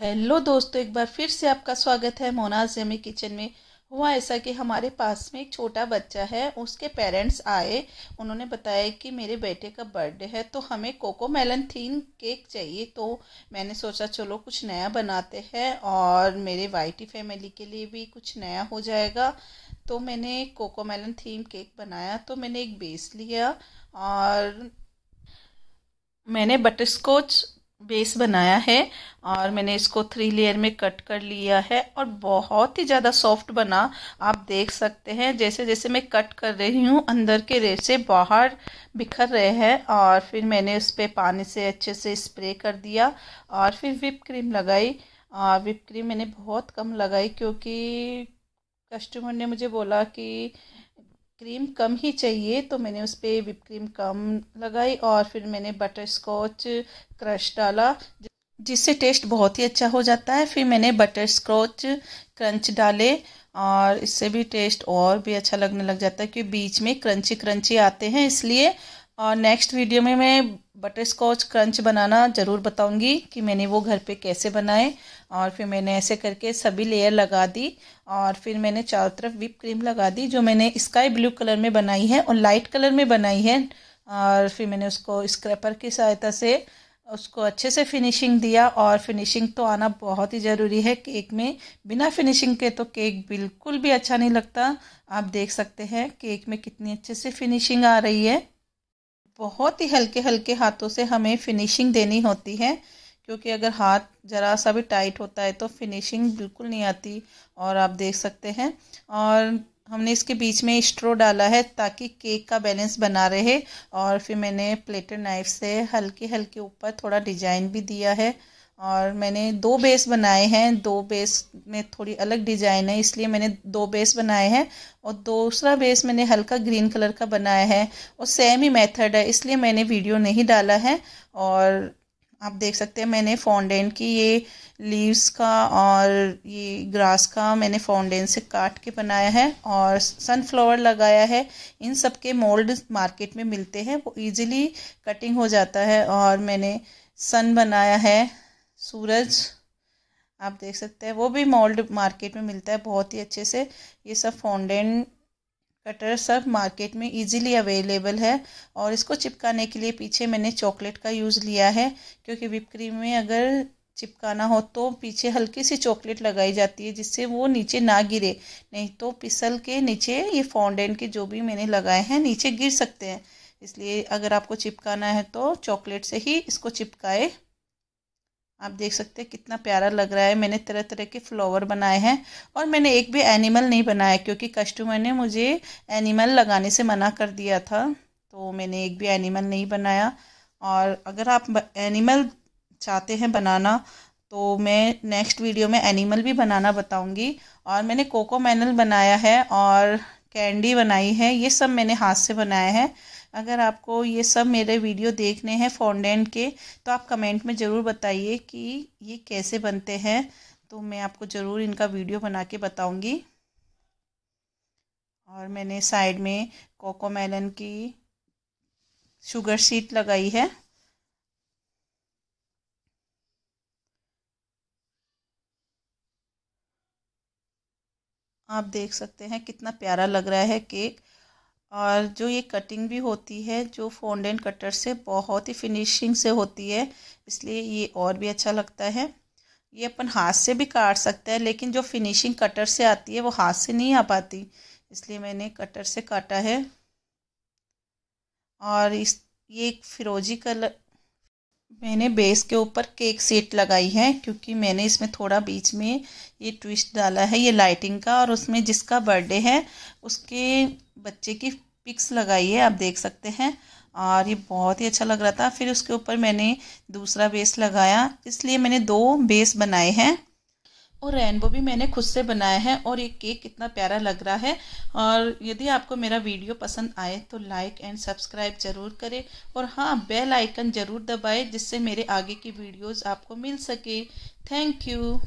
Hello दोस्तों, एक बार फिर से आपका स्वागत है मोनाज जमी किचन में। हुआ ऐसा कि हमारे पास में एक छोटा बच्चा है, उसके पेरेंट्स आए। उन्होंने बताया कि मेरे बेटे का बर्थडे है तो हमें कोको मेलन थीम केक चाहिए। तो मैंने सोचा, चलो कुछ नया बनाते हैं और मेरे वाइटी फैमिली के लिए भी कुछ नया हो जाएगा। तो मैंने कोको मेलन थीम केक बनाया तो मैंने एक बेस लिया और मैंने बटर स्कॉच बेस बनाया है और मैंने इसको थ्री लेयर में कट कर लिया है और बहुत ही ज़्यादा सॉफ्ट बना। आप देख सकते हैं, जैसे जैसे मैं कट कर रही हूँ, अंदर के रेसे बाहर बिखर रहे हैं और फिर मैंने उस पर पानी से अच्छे से स्प्रे कर दिया और फिर विप क्रीम लगाई। और विप क्रीम मैंने बहुत कम लगाई क्योंकि कस्टमर ने मुझे बोला कि क्रीम कम ही चाहिए तो मैंने उस पर विप क्रीम कम लगाई और फिर मैंने बटर स्कॉच क्रश डाला, जिससे टेस्ट बहुत ही अच्छा हो जाता है। फिर मैंने बटर स्कॉच क्रंच डाले और इससे भी टेस्ट और भी अच्छा लगने लग जाता है, क्योंकि बीच में क्रंची क्रंची आते हैं, इसलिए और नेक्स्ट वीडियो में मैं बटर स्कॉच क्रंच बनाना ज़रूर बताऊँगी कि मैंने वो घर पे कैसे बनाए और फिर मैंने ऐसे करके सभी लेयर लगा दी और फिर मैंने चारों तरफ़ विप क्रीम लगा दी जो मैंने स्काई ब्लू कलर में बनाई है और लाइट कलर में बनाई है और फिर मैंने उसको स्क्रैपर की सहायता से उसको अच्छे से फिनिशिंग दिया और फिनिशिंग तो आना बहुत ही ज़रूरी है केक में। बिना फिनिशिंग के तो केक बिल्कुल भी अच्छा नहीं लगता। आप देख सकते हैं केक में कितनी अच्छे से फिनिशिंग आ रही है। बहुत ही हल्के हल्के हाथों से हमें फिनिशिंग देनी होती है, क्योंकि अगर हाथ ज़रा सा भी टाइट होता है तो फिनिशिंग बिल्कुल नहीं आती और आप देख सकते हैं। और हमने इसके बीच में स्ट्रो डाला है ताकि केक का बैलेंस बना रहे और फिर मैंने प्लेटर नाइफ से हल्के हल्के ऊपर थोड़ा डिज़ाइन भी दिया है। और मैंने दो बेस बनाए हैं। दो बेस में थोड़ी अलग डिज़ाइन है, इसलिए मैंने दो बेस बनाए हैं और दूसरा बेस मैंने हल्का ग्रीन कलर का बनाया है और सेम ही मेथड है, इसलिए मैंने वीडियो नहीं डाला है। और आप देख सकते हैं मैंने फाउंडेन की ये लीव्स का और ये ग्रास का मैंने फाउंडेन से काट के बनाया है और सनफ्लावर लगाया है। इन सब के मोल्ड मार्केट में मिलते हैं, वो इजीली कटिंग हो जाता है और मैंने सन बनाया है। सूरज, आप देख सकते हैं, वो भी मोल्ड मार्केट में मिलता है बहुत ही अच्छे से। ये सब फाउंडेन कटर सब मार्केट में इजीली अवेलेबल है। और इसको चिपकाने के लिए पीछे मैंने चॉकलेट का यूज़ लिया है, क्योंकि विप क्रीम में अगर चिपकाना हो तो पीछे हल्की सी चॉकलेट लगाई जाती है, जिससे वो नीचे ना गिरे। नहीं तो पिसल के नीचे ये फाउंडेन के जो भी मैंने लगाए हैं, नीचे गिर सकते हैं। इसलिए अगर आपको चिपकाना है तो चॉकलेट से ही इसको चिपकाए। आप देख सकते हैं कितना प्यारा लग रहा है। मैंने तरह तरह के फ्लावर बनाए हैं और मैंने एक भी एनिमल नहीं बनाया क्योंकि कस्टमर ने मुझे एनिमल लगाने से मना कर दिया था तो मैंने एक भी एनिमल नहीं बनाया। और अगर आप एनिमल चाहते हैं बनाना तो मैं नेक्स्ट वीडियो में एनिमल भी बनाना बताऊँगी। और मैंने कोको मैनल बनाया है और कैंडी बनाई है, ये सब मैंने हाथ से बनाया है। अगर आपको ये सब मेरे वीडियो देखने हैं फॉन्डेंट के तो आप कमेंट में ज़रूर बताइए कि ये कैसे बनते हैं। तो मैं आपको ज़रूर इनका वीडियो बना के बताऊँगी। और मैंने साइड में कोको मेलन की शुगर सीट लगाई है। आप देख सकते हैं कितना प्यारा लग रहा है केक। और जो ये कटिंग भी होती है, जो फोंडेंट कटर से बहुत ही फिनिशिंग से होती है, इसलिए ये और भी अच्छा लगता है। ये अपन हाथ से भी काट सकते हैं, लेकिन जो फिनिशिंग कटर से आती है, वो हाथ से नहीं आ पाती। इसलिए मैंने कटर से काटा है। और इस, ये एक फिरोजी कलर मैंने बेस के ऊपर केक सीट लगाई है, क्योंकि मैंने इसमें थोड़ा बीच में ये ट्विस्ट डाला है, ये लाइटिंग का, और उसमें जिसका बर्थडे है, उसके बच्चे की पिक्स लगाई है, आप देख सकते हैं। और ये बहुत ही अच्छा लग रहा था। फिर उसके ऊपर मैंने दूसरा बेस लगाया, इसलिए मैंने दो बेस बनाए हैं। और रेनबो भी मैंने खुद से बनाया है और ये केक कितना प्यारा लग रहा है। और यदि आपको मेरा वीडियो पसंद आए तो लाइक एंड सब्सक्राइब ज़रूर करें और हाँ बेल आइकन ज़रूर दबाएँ जिससे मेरे आगे की वीडियोस आपको मिल सके। Thank you